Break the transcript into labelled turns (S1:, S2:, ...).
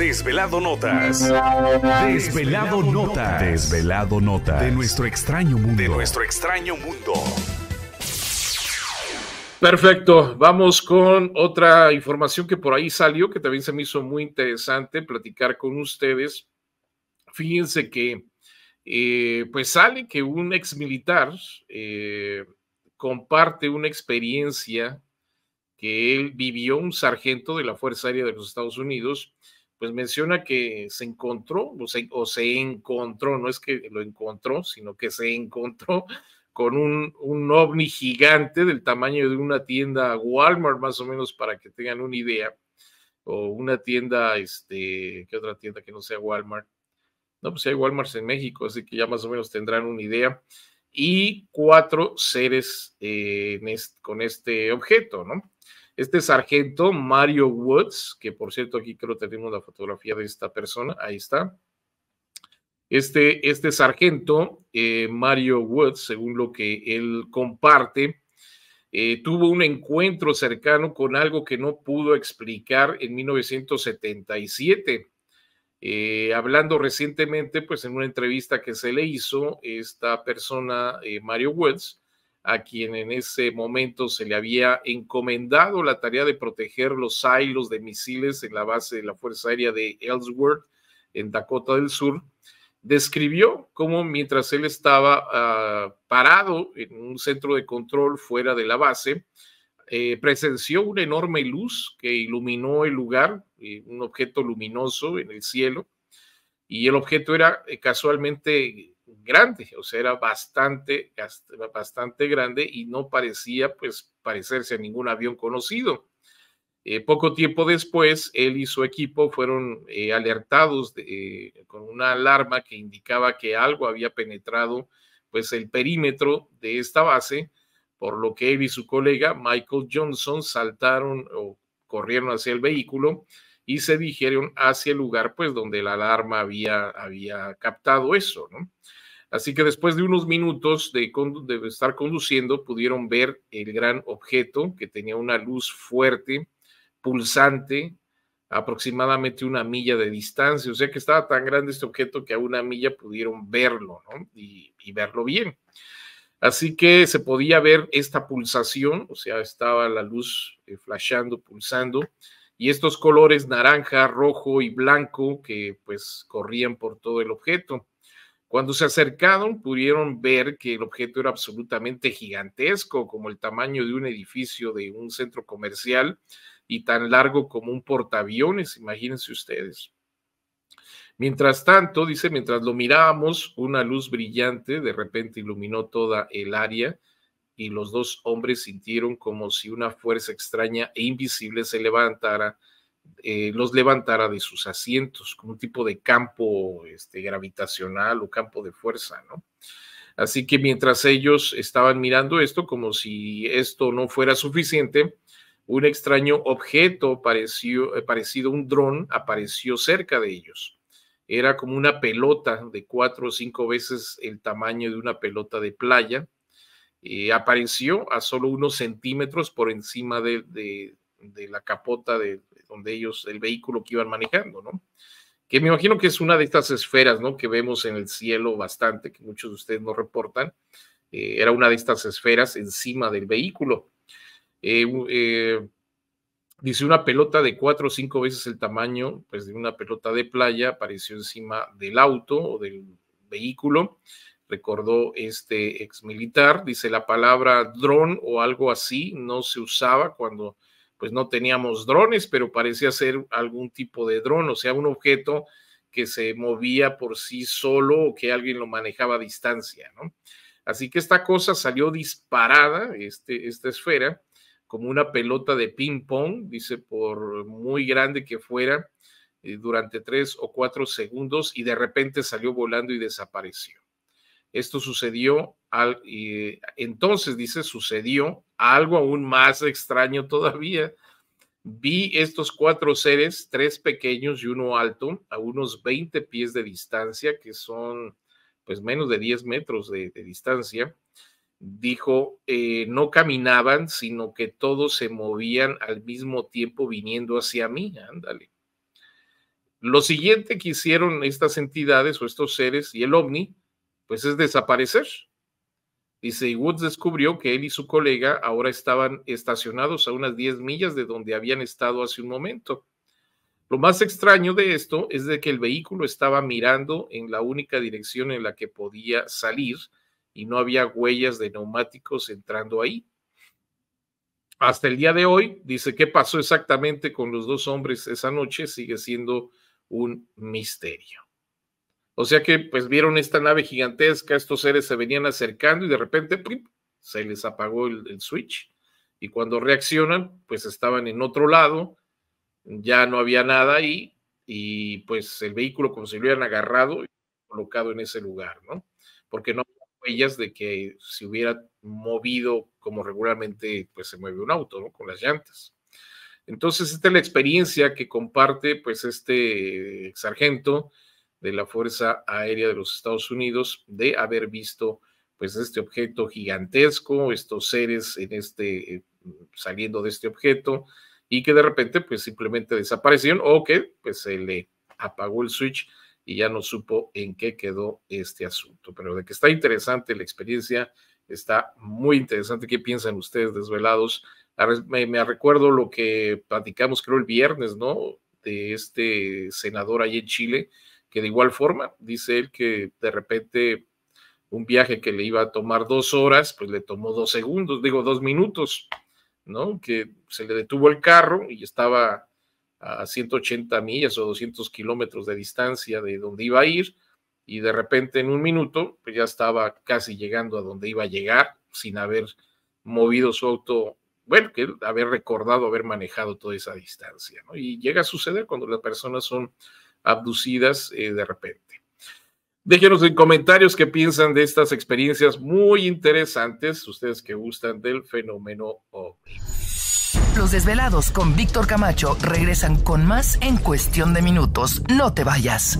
S1: Desvelado Notas.
S2: Desvelado Notas.
S1: Desvelado Notas.
S2: De nuestro extraño mundo.
S1: De nuestro extraño mundo.
S3: Perfecto, vamos con otra información que por ahí salió, que también se me hizo muy interesante platicar con ustedes. Fíjense que, eh, pues sale que un ex militar eh, comparte una experiencia que él vivió, un sargento de la Fuerza Aérea de los Estados Unidos, pues menciona que se encontró, o se, encontró, no es que lo encontró, sino que se encontró con un, un ovni gigante del tamaño de una tienda Walmart, más o menos, para que tengan una idea, o una tienda, este, ¿qué otra tienda que no sea Walmart? No, pues hay Walmart en México, así que ya más o menos tendrán una idea. Y cuatro seres eh, con este objeto, ¿no? Este sargento, Mario Woods, que por cierto aquí creo tenemos la fotografía de esta persona, ahí está este, este sargento, eh, Mario Woods, según lo que él comparte, eh, tuvo un encuentro cercano con algo que no pudo explicar en 1977. Eh, hablando recientemente, pues en una entrevista que se le hizo, esta persona, Mario Woods, a quien en ese momento se le había encomendado la tarea de proteger los silos de misiles en la base de la Fuerza Aérea de Ellsworth, en Dakota del Sur, describió cómo mientras él estaba ah, parado en un centro de control fuera de la base, eh, presenció una enorme luz que iluminó el lugar, un objeto luminoso en el cielo, y el objeto era eh, casualmente grande, o sea, era bastante, bastante grande y no parecía pues parecerse a ningún avión conocido. Eh, poco tiempo después, él y su equipo fueron eh, alertados eh, con una alarma que indicaba que algo había penetrado pues el perímetro de esta base, por lo que él y su colega Michael Johnson saltaron o corrieron hacia el vehículo y se dirigieron hacia el lugar pues donde la alarma había, había captado eso, ¿no? Así que después de unos minutos de, de estar conduciendo, pudieron ver el gran objeto que tenía una luz fuerte, pulsante aproximadamente una milla de distancia, o sea que estaba tan grande este objeto que a una milla pudieron verlo ¿no? y, verlo bien. Así que se podía ver esta pulsación, o sea, estaba la luz eh, flashando, pulsando, y estos colores naranja, rojo y blanco que pues corrían por todo el objeto. Cuando se acercaron, pudieron ver que el objeto era absolutamente gigantesco, como el tamaño de un edificio de un centro comercial, y tan largo como un portaaviones, imagínense ustedes. Mientras tanto, dice, mientras lo mirábamos, una luz brillante de repente iluminó toda el área y los dos hombres sintieron como si una fuerza extraña e invisible se levantara, eh, los levantara de sus asientos, como un tipo de campo este, gravitacional o campo de fuerza, ¿no? Así que mientras ellos estaban mirando esto, como si esto no fuera suficiente, un extraño objeto pareció, eh, parecido a un dron apareció cerca de ellos. Era como una pelota de cuatro o cinco veces el tamaño de una pelota de playa. Eh, apareció a solo unos centímetros por encima de, la capota de, donde ellos, el vehículo que iban manejando, ¿no? Que me imagino que es una de estas esferas, ¿no? Que vemos en el cielo bastante, que muchos de ustedes nos reportan. Eh, era una de estas esferas encima del vehículo. Eh, eh, dice una pelota de cuatro o cinco veces el tamaño pues, de una pelota de playa apareció encima del auto o del vehículo, recordó este ex militar. Dice la palabra dron o algo así no se usaba cuando pues no teníamos drones, pero parecía ser algún tipo de dron, o sea, un objeto que se movía por sí solo o que alguien lo manejaba a distancia, ¿no? Así que esta cosa salió disparada, este, esta esfera, como una pelota de ping pong, dice, por muy grande que fuera, eh, durante tres o cuatro segundos y de repente salió volando y desapareció. Esto sucedió al, y entonces dice, sucedió algo aún más extraño todavía. Vi estos cuatro seres, tres pequeños y uno alto, a unos 20 pies de distancia, que son pues menos de 10 metros de distancia, dijo, eh, no caminaban, sino que todos se movían al mismo tiempo viniendo hacia mí, ándale. Lo siguiente que hicieron estas entidades o estos seres y el ovni, pues es desaparecer. Dice, y Woods descubrió que él y su colega ahora estaban estacionados a unas 10 millas de donde habían estado hace un momento. Lo más extraño de esto es de que el vehículo estaba mirando en la única dirección en la que podía salir y no había huellas de neumáticos entrando ahí. Hasta el día de hoy, dice, ¿qué pasó exactamente con los dos hombres esa noche? Sigue siendo un misterio. O sea que pues vieron esta nave gigantesca, estos seres se venían acercando y de repente se les apagó el, switch. Y cuando reaccionan, pues estaban en otro lado, ya no había nada ahí y pues el vehículo como si lo hubieran agarrado y colocado en ese lugar, ¿no? Porque no había huellas de que se hubiera movido como regularmente pues se mueve un auto, ¿no? Con las llantas. Entonces, esta es la experiencia que comparte pues este sargento de la Fuerza Aérea de los Estados Unidos de haber visto pues este objeto gigantesco, estos seres en este eh, saliendo de este objeto y que de repente pues simplemente desaparecieron o que pues se le apagó el switch y ya no supo en qué quedó este asunto. Pero de que está interesante la experiencia, está muy interesante. ¿Qué piensan ustedes desvelados? Me, recuerdo lo que platicamos creo el viernes, ¿no? De este senador ahí en Chile, que de igual forma dice él que de repente un viaje que le iba a tomar dos horas, pues le tomó dos segundos, digo dos minutos, ¿no? Que se le detuvo el carro y estaba a 180 millas o 200 kilómetros de distancia de donde iba a ir y de repente en un minuto pues ya estaba casi llegando a donde iba a llegar sin haber movido su auto, bueno, que haber recordado haber manejado toda esa distancia, ¿no? Y llega a suceder cuando las personas son abducidas eh, de repente. Déjenos en comentarios qué piensan de estas experiencias muy interesantes, ustedes que gustan del fenómeno.
S4: Los desvelados con Víctor Camacho regresan con más en cuestión de minutos. No te vayas.